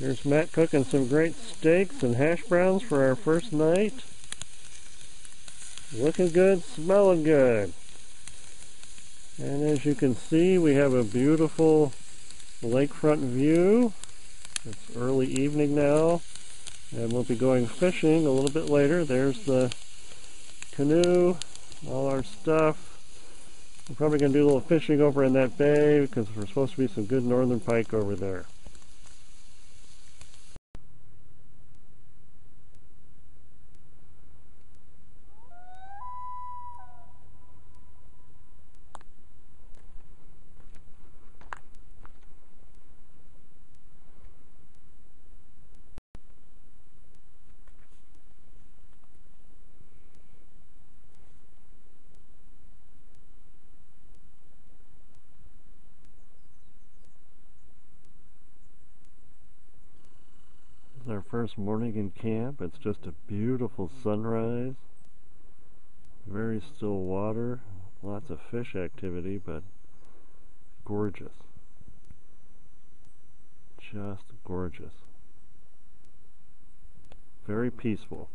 Here's Matt cooking some great steaks and hash browns for our first night. Looking good, smelling good. And as you can see, we have a beautiful lakefront view. It's early evening now, and we'll be going fishing a little bit later. There's the canoe, all our stuff. We're probably going to do a little fishing over in that bay because there's supposed to be some good northern pike over there. First morning in camp. It's just a beautiful sunrise. Very still water. Lots of fish activity, but gorgeous. Just gorgeous. Very peaceful.